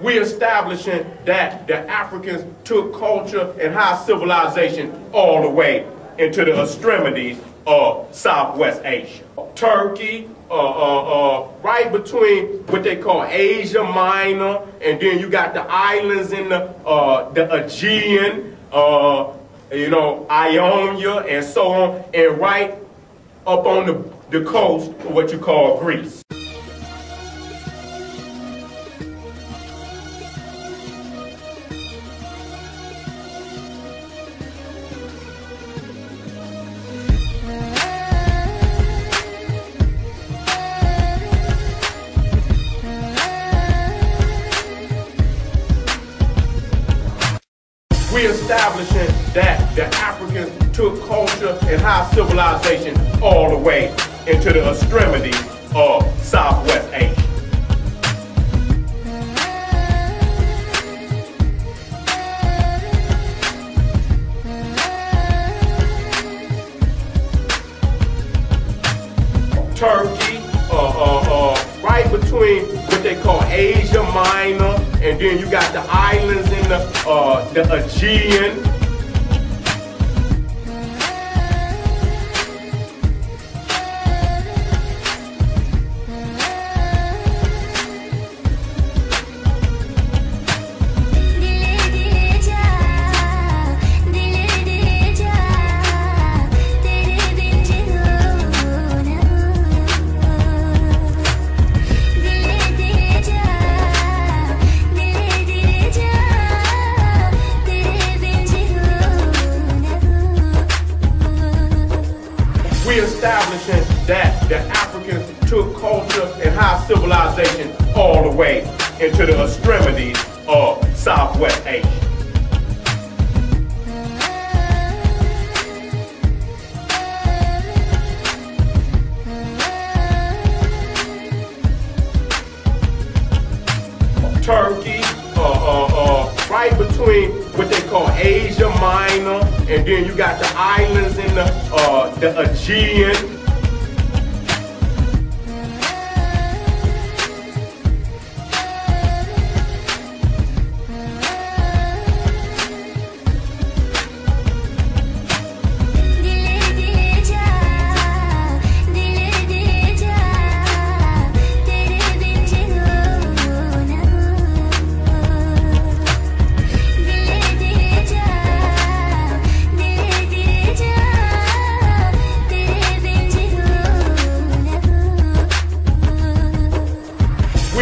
we establishing that the Africans took culture and high civilization all the way into the extremities of Southwest Asia. Turkey, uh, uh, uh, right between what they call Asia Minor, and then you got the islands in the, uh, the Aegean, uh, you know, Ionia, and so on, and right up on the, the coast of what you call Greece. We establishing that the Africans took culture and high civilization all the way into the extremity of Southwest Asia. Turkey, uh, uh, uh, right between what they call Asia Minor, and then you got the islands in the, uh, the Aegean, we establishing that the Africans took culture and high civilization all the way into the extremities of Southwest Asia. Turkey, uh, uh, uh, right between what they call Asia Minor, and then you got the islands in the, uh, the Aegean,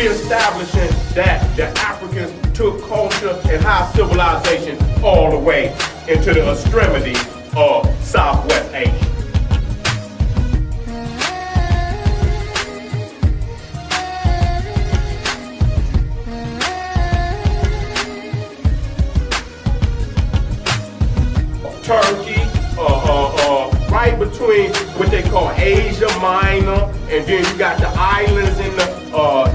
we establishing that the Africans took culture and high civilization all the way into the extremity of Southwest Asia. Turkey, uh, uh, uh, right between what they call Asia Minor, and then you got the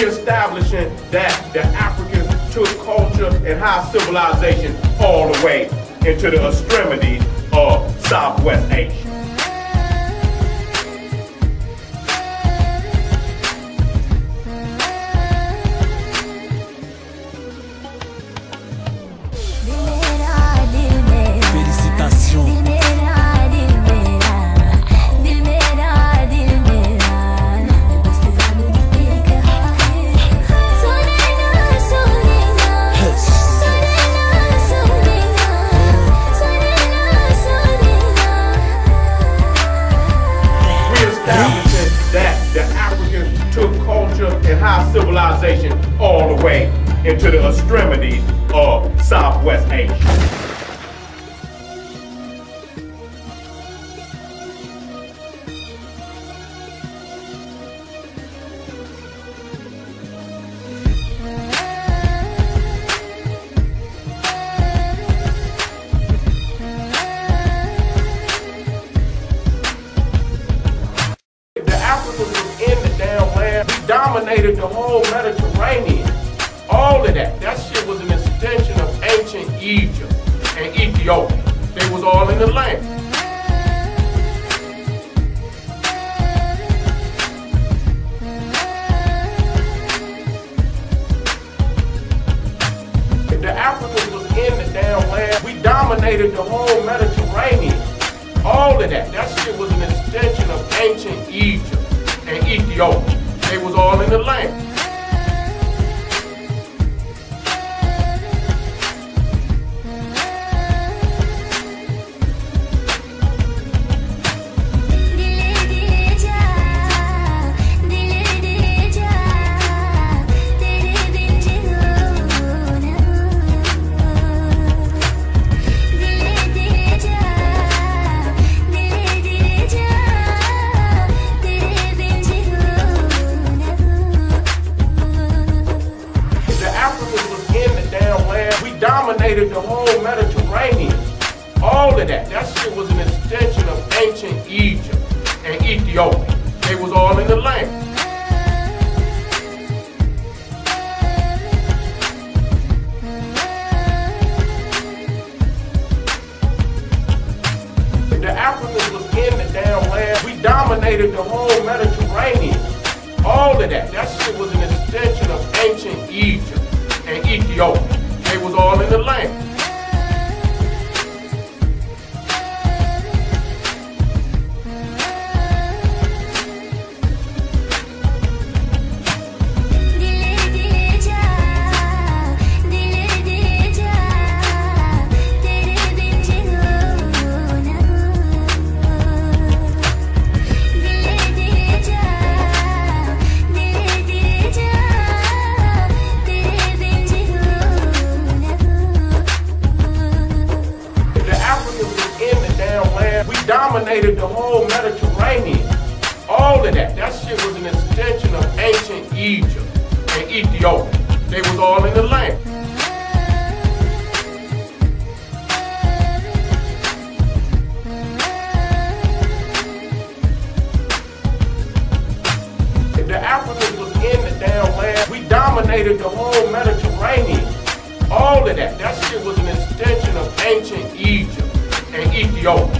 we establishing that the Africans took culture and high civilization all the way into the extremities of Southwest Asia. High civilization all the way into the extremities of Southwest Asia. The whole Mediterranean. All of that. That shit was an extension of ancient Egypt and Ethiopia. They was all in the land. The Africans was in the damn land. We dominated the whole Mediterranean. All of that. That shit was an extension of ancient Egypt and Ethiopia. They was all in the land. We dominated the whole Mediterranean. All of that. That shit was an extension of ancient Egypt and Ethiopia. They was all in the land. The Africans was in the damn land. We dominated the whole Mediterranean. All of that. That shit was an extension of ancient Egypt and Ethiopia. All in the land. Dominated the whole Mediterranean. All of that. That shit was an extension of ancient Egypt and Ethiopia. They was all in the land. If the Africans was in the damn land. We dominated the whole Mediterranean. All of that. That shit was an extension of ancient Egypt and Ethiopia.